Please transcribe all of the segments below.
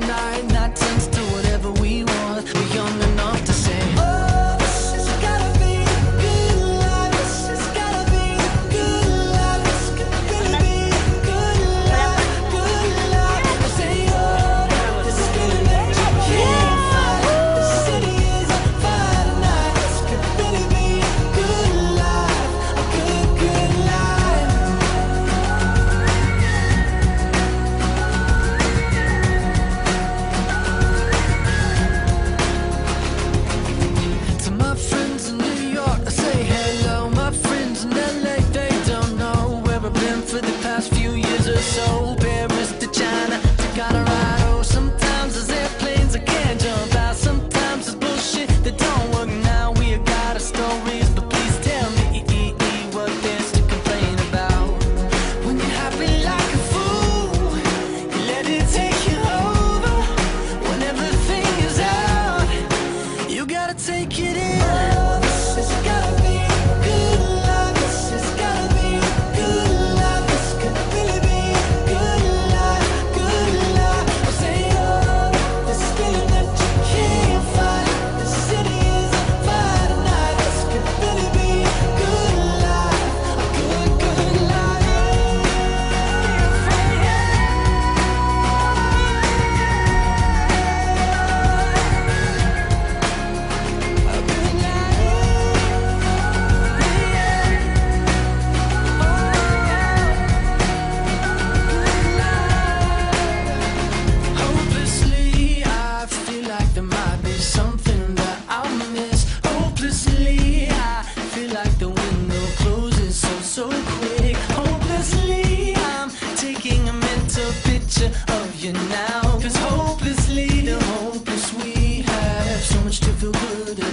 tonight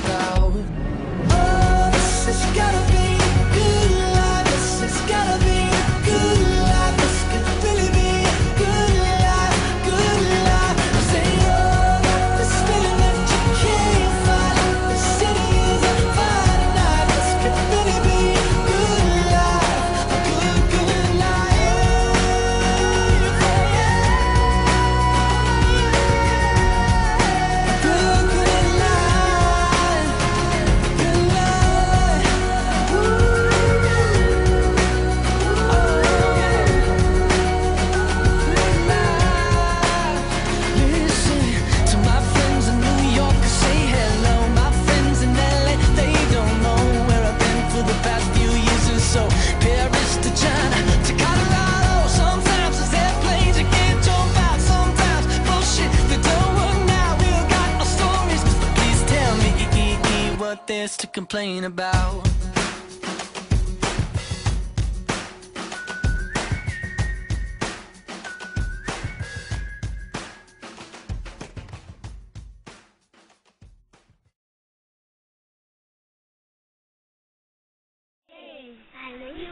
about this to complain about. I know you